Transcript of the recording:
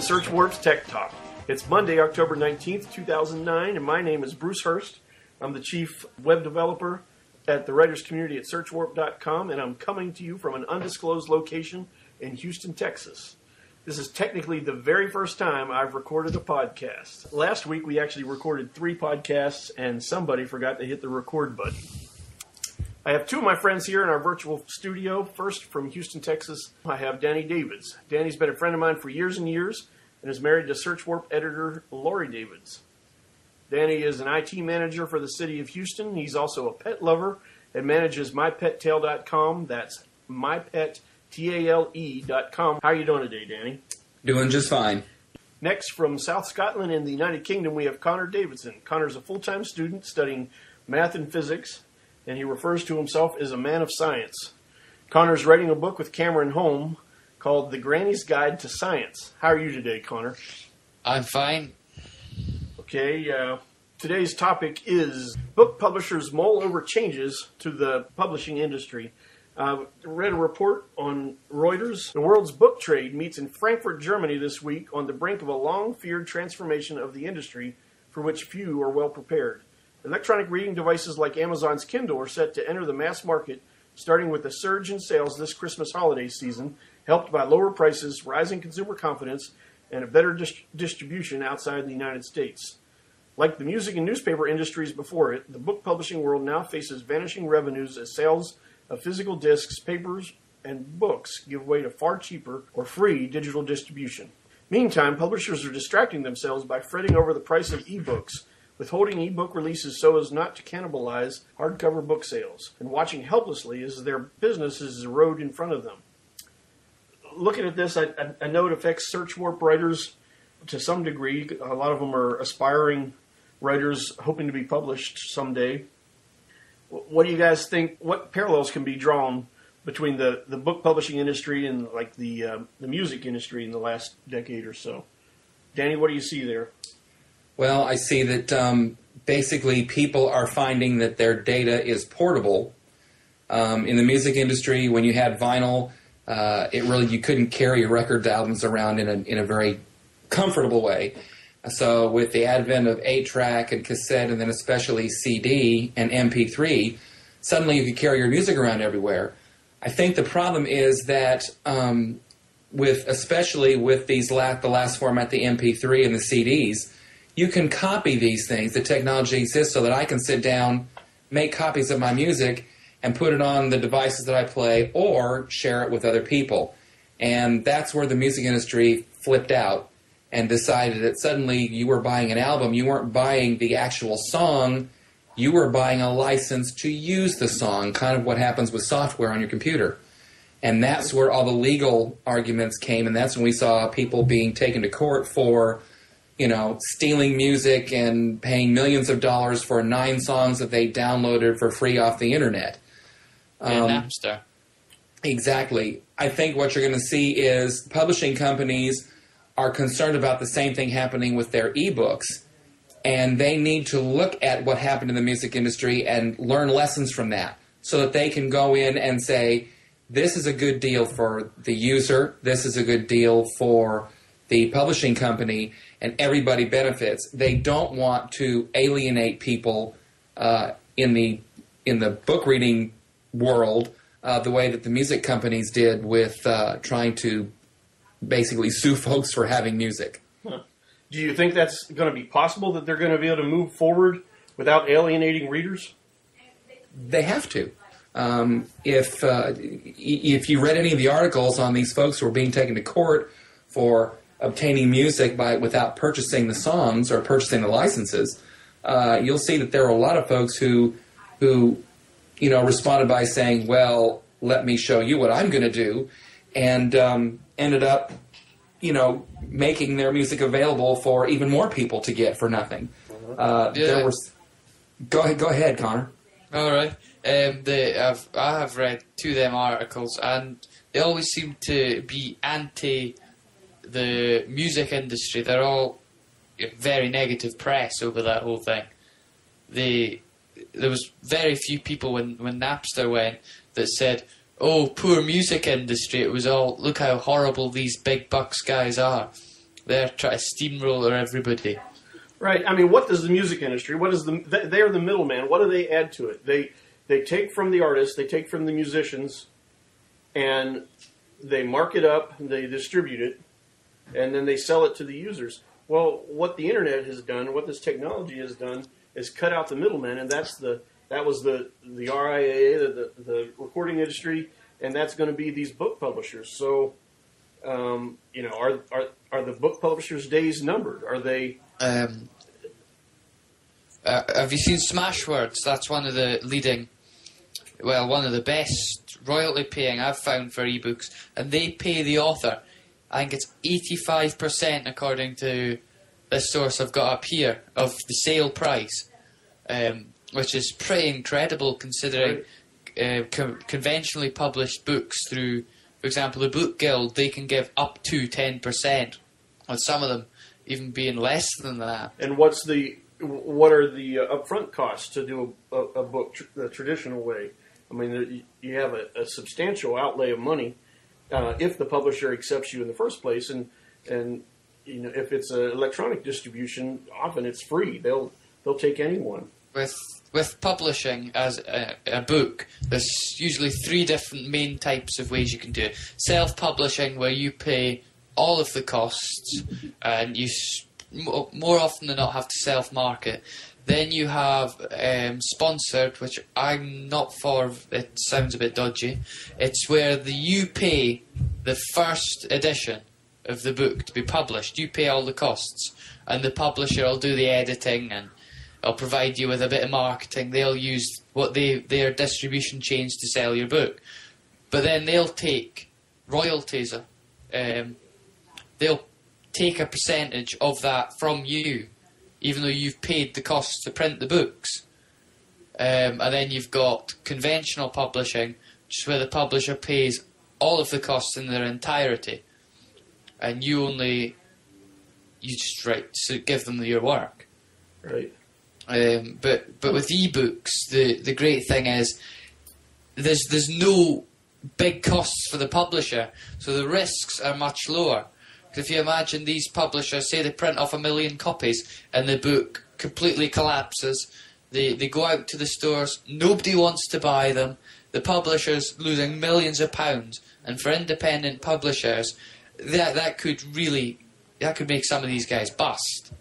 to Search Warp's Tech Talk. It's Monday, October 19th, 2009, and my name is Bruce Horst. I'm the chief web developer at the writers community at searchwarp.com, and I'm coming to you from an undisclosed location in Houston, Texas. This is technically the very first time I've recorded a podcast. Last week we actually recorded three podcasts, and somebody forgot to hit the record button. I have two of my friends here in our virtual studio. First, from Houston, Texas, I have Danny Davids. Danny's been a friend of mine for years and years and is married to Search Warp editor Lori Davids. Danny is an IT manager for the city of Houston. He's also a pet lover and manages mypettale.com. That's mypettale.com. How are you doing today, Danny? Doing just fine. Next, from South Scotland in the United Kingdom, we have Connor Davidson. Connor's a full time student studying math and physics and he refers to himself as a man of science. Connor's writing a book with Cameron Home called The Granny's Guide to Science. How are you today, Connor? I'm fine. Okay, uh, today's topic is book publishers mull over changes to the publishing industry. Uh, read a report on Reuters. The world's book trade meets in Frankfurt, Germany this week on the brink of a long feared transformation of the industry for which few are well prepared. Electronic reading devices like Amazon's Kindle are set to enter the mass market, starting with a surge in sales this Christmas holiday season, helped by lower prices, rising consumer confidence, and a better dis- distribution outside the United States. Like the music and newspaper industries before it, the book publishing world now faces vanishing revenues as sales of physical discs, papers, and books give way to far cheaper or free digital distribution. Meantime, publishers are distracting themselves by fretting over the price of ebooks withholding ebook releases so as not to cannibalize hardcover book sales, and watching helplessly as their businesses erode in front of them. Looking at this, I, I, know it affects search warp writers to some degree. A lot of them are aspiring writers hoping to be published someday. What do you guys think? What parallels can be drawn between the, the book publishing industry and like the uh, the music industry in the last decade or so? Danny, what do you see there? Well, I see that um, basically people are finding that their data is portable. Um, in the music industry, when you had vinyl, uh, it really you couldn't carry your record albums around in a in a very comfortable way. So with the advent of eight track and cassette, and then especially CD and MP3, suddenly you could carry your music around everywhere. I think the problem is that um, with especially with these last, the last format, the MP3 and the CDs, you can copy these things. The technology exists so that I can sit down, make copies of my music, and put it on the devices that I play or share it with other people. And that's where the music industry flipped out and decided that suddenly you were buying an album, you weren't buying the actual song, you were buying a license to use the song, kind of what happens with software on your computer. And that's where all the legal arguments came, and that's when we saw people being taken to court for you know, stealing music and paying millions of dollars for nine songs that they downloaded for free off the internet. Um, Napster. Exactly. I think what you're going to see is publishing companies are concerned about the same thing happening with their ebooks, and they need to look at what happened in the music industry and learn lessons from that so that they can go in and say, this is a good deal for the user, this is a good deal for the publishing company, and everybody benefits. They don't want to alienate people uh, in the in the book reading world uh, the way that the music companies did with uh, trying to basically sue folks for having music. Huh. Do you think that's going to be possible that they're going to be able to move forward without alienating readers? They have to. Um, if uh, if you read any of the articles on these folks who are being taken to court for obtaining music by without purchasing the songs or purchasing the licenses, uh, you'll see that there are a lot of folks who who you know responded by saying, "Well, let me show you what I'm going to do," and um, ended up you know making their music available for even more people to get for nothing. Uh, yeah. There was. Go ahead, go ahead, Connor. All right. Um, the, I've I have read two of them articles, and they always seem to be anti the music industry, they're all very negative press over that whole thing. They, there was very few people when, when Napster went that said, "Oh, poor music industry." It was all, "Look how horrible these big bucks guys are." They're trying to steamroller everybody. Right. I mean, what does the music industry? What is the? they- are the middleman. What do they add to it? They they take from the artists, they take from the musicians, and they mark it up, they distribute it, and then they sell it to the users. Well, what the internet has done, what this technology has done, is cut out the middleman, and that's the that was the the RIAA, the the, the recording industry, and that's going to be these book publishers. So, um, you know, are are are the book publishers' days numbered? Are they? Um, uh, have you seen Smashwords? That's one of the leading, well, one of the best royalty paying I've found for ebooks, and they pay the author. I think it's eighty-five percent, according to this source I've got up here, of the sale price, um, which is pretty incredible considering uh, co- conventionally published books through, for example, the Book Guild. They can give up to ten percent, on some of them even being less than that. And what's the what are the uh, upfront costs to do a, a, a book tr- the traditional way? I mean, you- you have a, a substantial outlay of money uh, if the publisher accepts you in the first place, and and you know if it's an electronic distribution, often it's free. They'll they'll take anyone. with with publishing as a, a book, there's usually three different main types of ways you can do it. Self-publishing, where you pay all of the costs, and you more often than not have to self-market. Then you have um, sponsored, which I'm not for. It sounds a bit dodgy. It's where the you pay the first edition of the book to be published. You pay all the costs, and the publisher will do the editing and They'll provide you with a bit of marketing. They'll use what they their distribution chains to sell your book, but then they'll take royalties. Um, they'll take a percentage of that from you, even though you've paid the costs to print the books. Um, and then you've got conventional publishing, which is where the publisher pays all of the costs in their entirety, and you only you just write so give them your work. Right. Um, but but with ebooks, the the great thing is there's there's no big costs for the publisher, so the risks are much lower. if you imagine these publishers, say they print off a million copies and the book completely collapses, they they go out to the stores, nobody wants to buy them, the publisher's losing millions of pounds, and for independent publishers, that that could really that could make some of these guys bust.